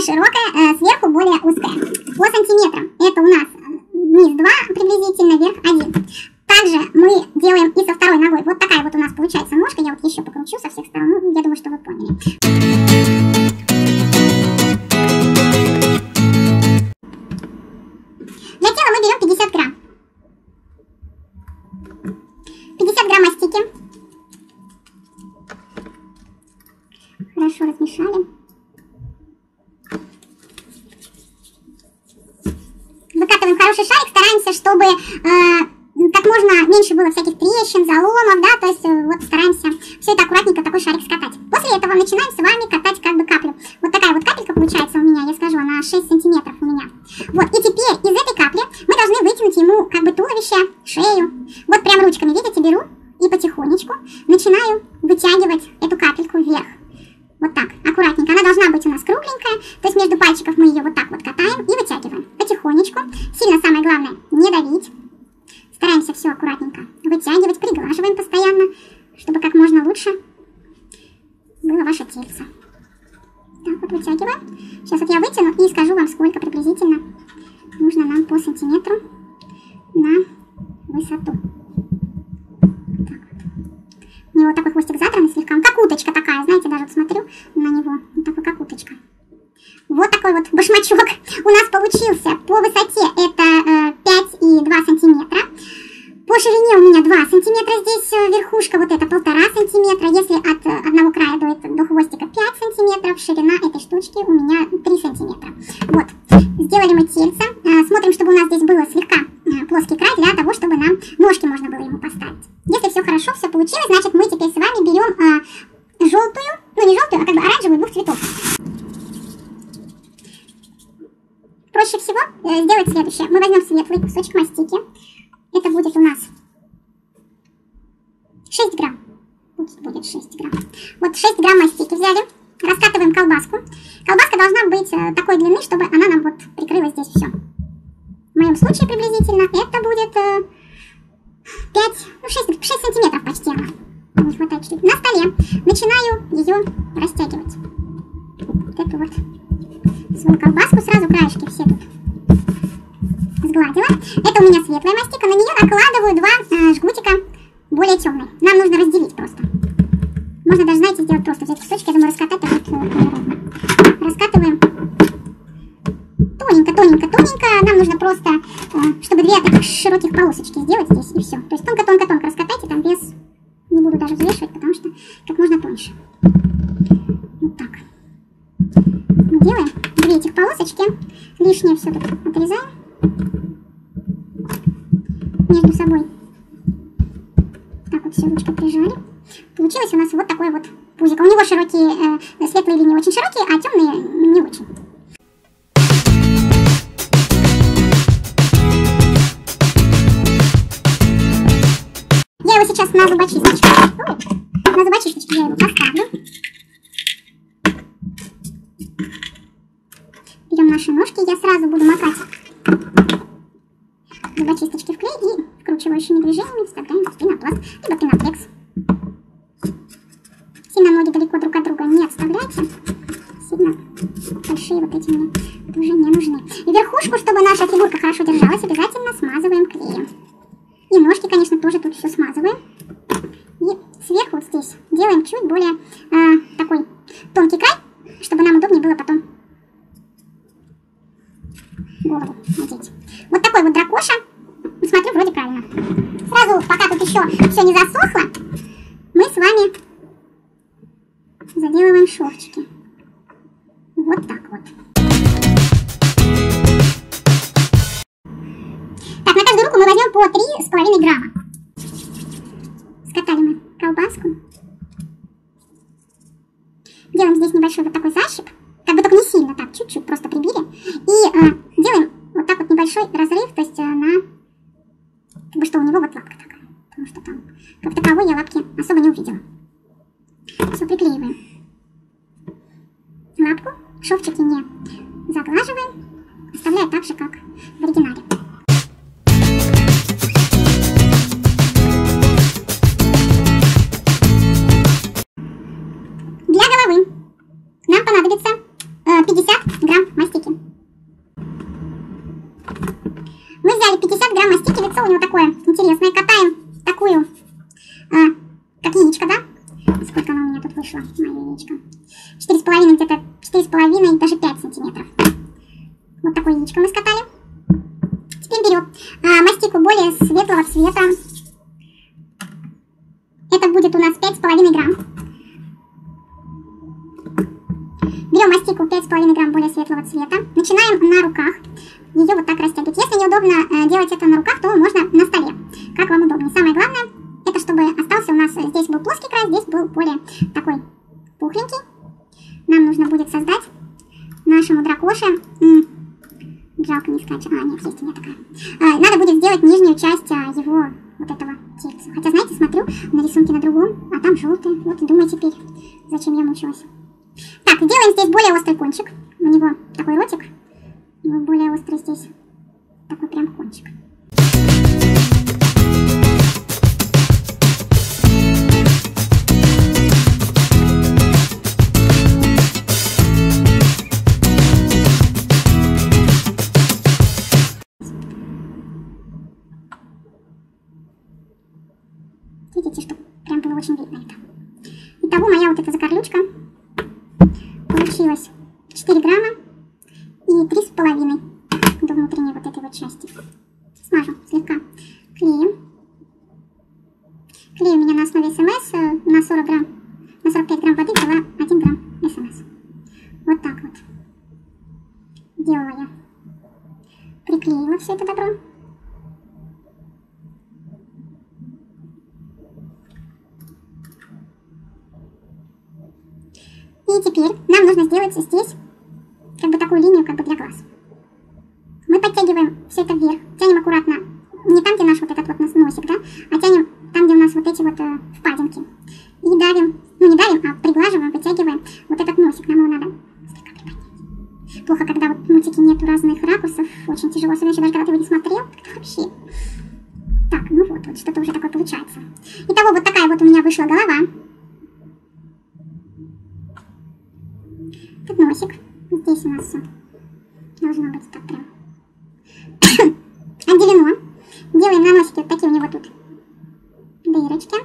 более широкая, э, сверху более узкая. По сантиметрам это у нас низ 2 приблизительно, верх 1. Также мы делаем и со второй ногой. Вот такая вот у нас получается ножка. Я вот еще покручу со всех сторон. Ну, я думаю, что вы поняли. Для тела мы берем 50 грамм. 50 грамм мастики. Хорошо размешали. Стараемся, чтобы э, как можно меньше было всяких трещин, заломов, да, то есть э, вот стараемся все это аккуратненько такой шарик скатать. После этого начинаем с вами катать как бы каплю. Вот такая вот капелька получается у меня, я скажу, она 6 сантиметров у меня. Вот, и теперь из этой капли мы должны вытянуть ему как бы туловище, шею. Вот прям ручками, видите, беру и потихонечку начинаю вытягивать уточка. Вот такой вот башмачок у нас получился. По высоте Проще всего э, сделать следующее. Мы возьмем светлый кусочек мастики. Это будет у нас 6 грамм. Будет 6 грамм. Вот 6 грамм мастики взяли. Раскатываем колбаску. Колбаска должна быть э, такой длины, чтобы она нам вот прикрыла здесь все. В моем случае приблизительно это будет э, 5, ну 6, 6 сантиметров почти она. Не хватает чуть-чуть. На столе начинаю ее растягивать. Вот эту вот свою колбаску, сразу краешки все тут сгладила. Это у меня светлая мастика, на нее накладываю два э, жгутика более темной. Нам нужно разделить просто. Можно даже, знаете, Ручкой прижали. Получилось у нас вот такой вот пузик. У него широкие, э, светлые линии очень широкие, а темные не очень. Я его сейчас на зубочисточку. Ой, на зубочисточку я его поставлю. Берем наши ножки. Я сразу буду макать зубочисточки в клей и вкручивающими движениями вставляем в пенопласт, либо пеноплекс. Сильно ноги далеко друг от друга не отставляйте. Сильно большие вот эти мне тоже не нужны. И верхушку, чтобы наша фигурка хорошо держалась, обязательно смазываем клеем. 3,5 грамма. Скатали мы колбаску. Делаем здесь небольшой вот 5,5 грамм. Берем мастику 5,5 грамм более светлого цвета. Начинаем на руках ее вот так растягивать. Если неудобно э, делать это на руках, то можно на столе, как вам удобнее. Самое главное, это чтобы остался у нас, э, здесь был плоский край, здесь был более такой пухленький. Нам нужно будет создать нашему дракоше... Жалко не скачу. А, нет, есть у меня такая. Э, надо будет сделать нижнюю часть а, его вот этого тельца. Хотя, знаете, смотрю на рисунке на другом, а там желтый. Вот и думаю теперь, зачем я мучилась. Так, делаем здесь более острый кончик. У него такой ротик. Но более острый здесь. Такой прям кончик. Получилось 4 грамма и 3,5 до внутренней вот этой вот части. Смажу слегка клеем. Клей у меня на основе СМС э, на 40 грамм, на 45 грамм воды взяла 1 грамм СМС. Вот так вот. Делала я. Приклеила все это добро. И теперь нам нужно сделать здесь как бы такую линию как бы для глаз. Мы подтягиваем все это вверх, Делаем на носике вот такие у него тут дырочки,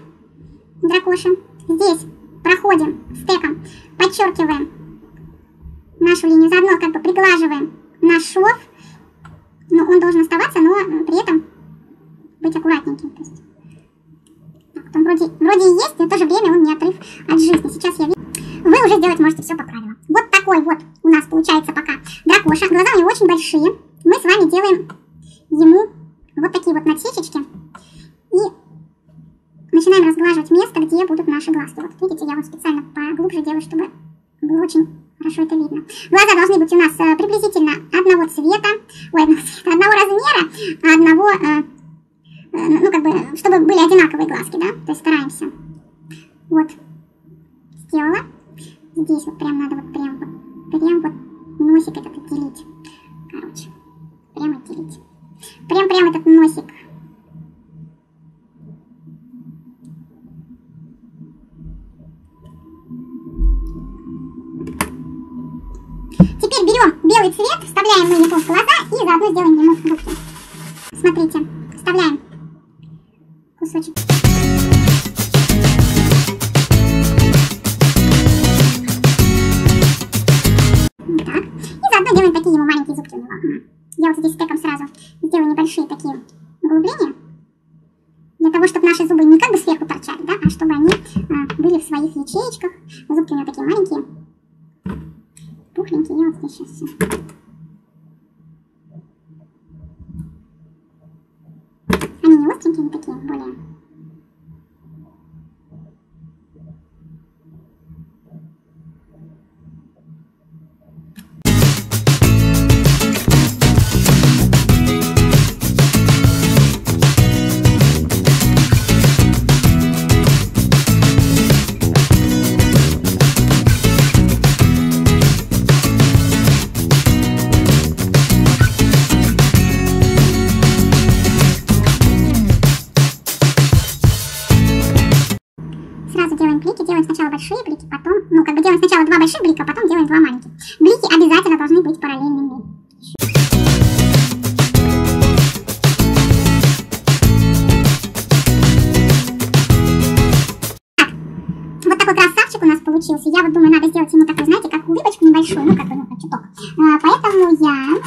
дракоши. Здесь проходим стеком, подчеркиваем нашу линию, заодно как бы приглаживаем наш шов. Но он должен оставаться, но при этом быть аккуратненьким. То есть, он вроде, вроде и есть, но в то же время он не отрыв от жизни. Сейчас я вижу. Вы уже сделать можете все по правилам. Вот такой вот у нас получается пока дракоша. Глаза у него очень большие. Мы с вами делаем ему вот такие вот насечечки. И начинаем разглаживать место, где будут наши глазки. Вот видите, я вот специально поглубже делаю, чтобы было очень хорошо это видно. Глаза должны быть у нас э, приблизительно одного цвета, ой, одного, цвета, одного размера, одного, э, э, ну как бы, чтобы были одинаковые глазки, да, то есть стараемся. Вот, сделала. Здесь вот прям надо вот прям вот, прям вот носик этот отделить. Короче, прям отделить. Прям-прям этот носик. Теперь берем белый цвет, вставляем мы его в глаза и заодно сделаем ему губки. Смотрите, вставляем кусочек. Здесь сейчас все. Они не такие, более большой блик, а потом делаем два маленьких. Блики обязательно должны быть параллельными. Так, вот такой красавчик у нас получился. Я вот думаю, надо сделать ему такую, знаете, как улыбочку небольшую, ну, как бы, ну, чуток. А, поэтому я а,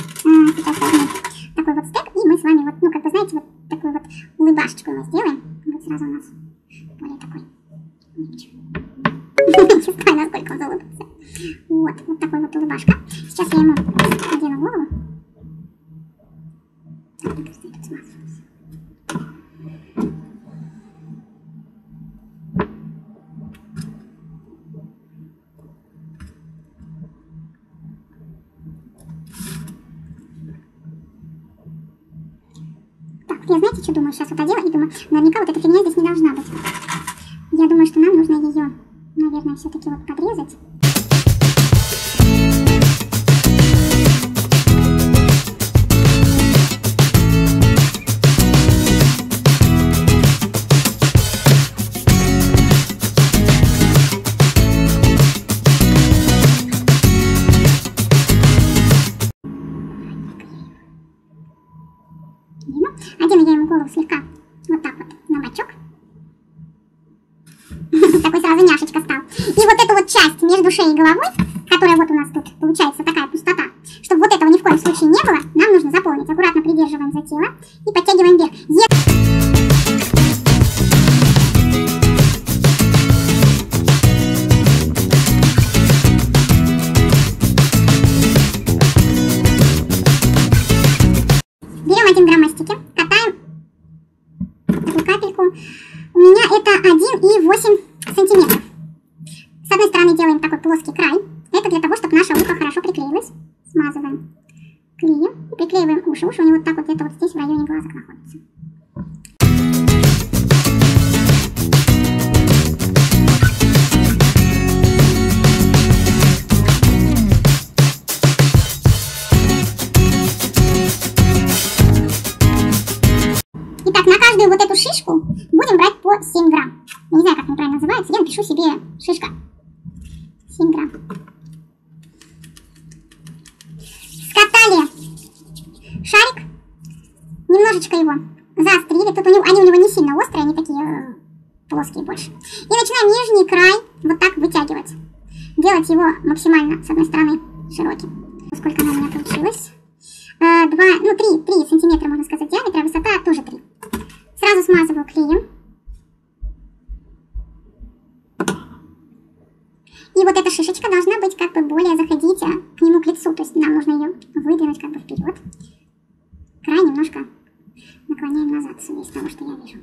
сейчас возьму такой вот стек, и мы с вами вот, ну, как бы, знаете, вот такую вот улыбашечку мы сделаем. Вот сразу у нас более такой. Не знаю, насколько он улыбался. Вот, вот такой вот улыбашка. Сейчас я ему одену голову. Так, я знаете, что думаю? Сейчас вот одела и думаю, наверняка вот эта фигня здесь не должна быть. Я думаю, что нам нужно ее, наверное, все-таки вот подрезать. Головой, которая вот у нас тут получается такая пустота, чтобы вот этого ни в коем случае не было, нам нужно заполнить. Аккуратно придерживаем за тело клеем и приклеиваем уши. Уши у него вот так вот где-то вот здесь в районе глазок находятся. Итак, на каждую вот эту шишку будем брать по 7 грамм. Я не знаю, как она правильно называется. Я напишу себе шишка. Немножечко его заострили. Тут у него, они у него не сильно острые, они такие э, плоские больше. И начинаем нижний край вот так вытягивать. Делать его максимально, с одной стороны, широким. Сколько она у меня получилось? Э, Два, ну, три, три сантиметра, можно сказать, диаметра, высота тоже три. Сразу смазываю клеем. И вот эта шишечка должна быть как бы более заходить а, к нему к лицу. То есть нам нужно ее выдвинуть как бы вперед. Край немножко наклоняем назад, из того, что я вижу.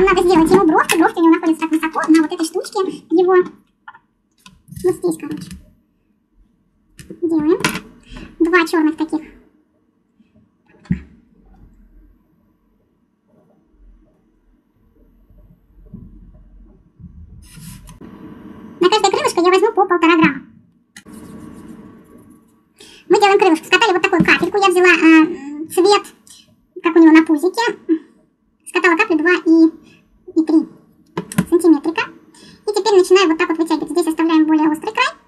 Нам надо сделать ему бровки. Бровки у него находятся так высоко на вот этой штучке. Его вот здесь, короче. Делаем. Два черных таких. На каждое крылышко я возьму по полтора грамма. Мы делаем крылышко. Скатали вот такую капельку. Я взяла э, цвет, как у него на пузике. Скатала капли 2 и, и 3 сантиметрика. И теперь начинаю вот так вот вытягивать. Здесь оставляем более острый край.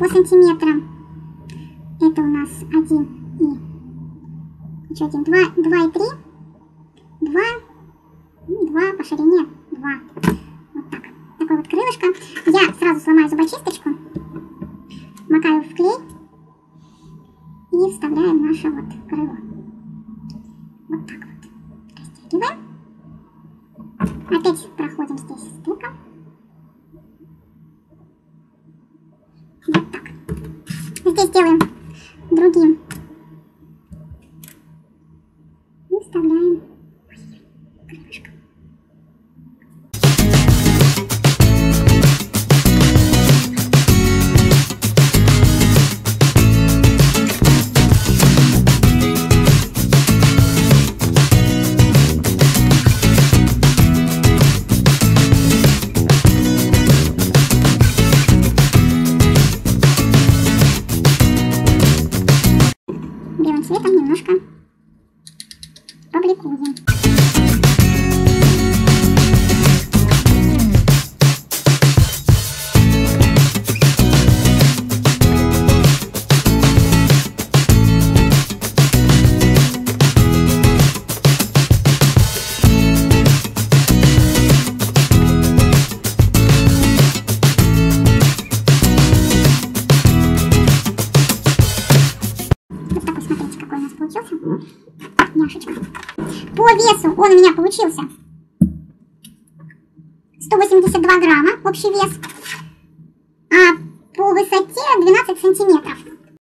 по сантиметрам. Это у нас 1 и... Еще один, 2, 2 и 3. 2, 2 по ширине 2. Вот так. Такое вот крылышко. Я сразу сломаю зубочисточку. Макаю в клей. 2 общий вес.